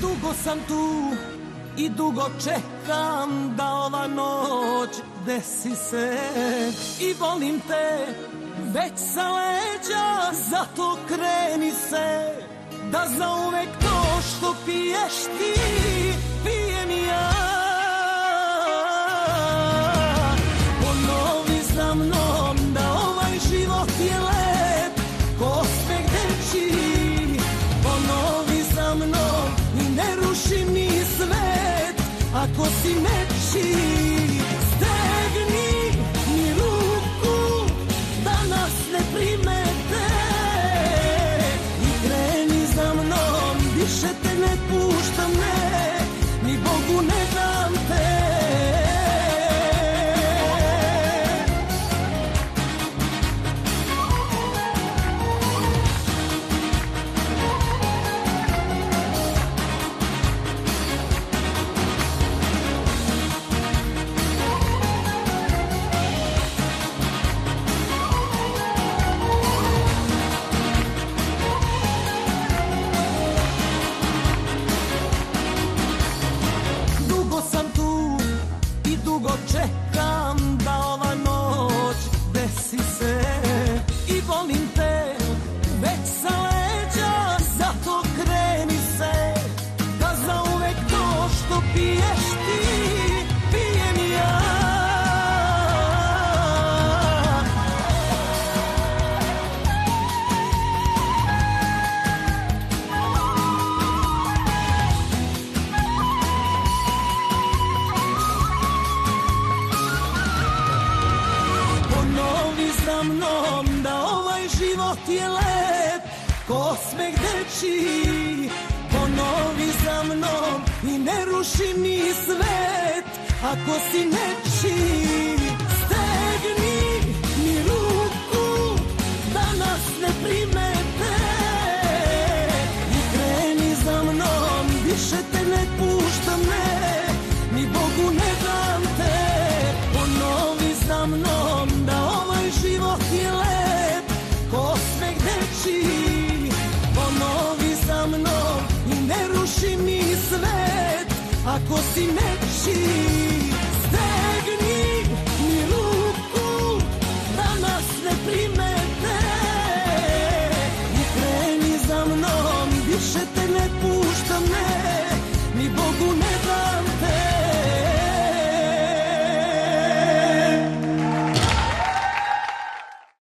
Dugo sam tu i dugo čekam da ova noć desi se. I volim te već sa leđa, zato kreni se Da zauvek to što piješ ti, pijem ja Πουσίμα, Τζί. Dugo čekam da ova noć desi se I volim te već sa Za mnom da ovaj život je lep. Ko osmeh dečiji Ponovi za mnom i ne ruši mi svet. Ako si nečiji Stegni mi ruku da nas ne primete. I kreni za mnom, više te ne puštam, ne. Ni Bogu ne dam te Ponovi za mnom ako si nečiji stegni mi ruku da nas ne primete i kreni za mnom više te ne puštam ne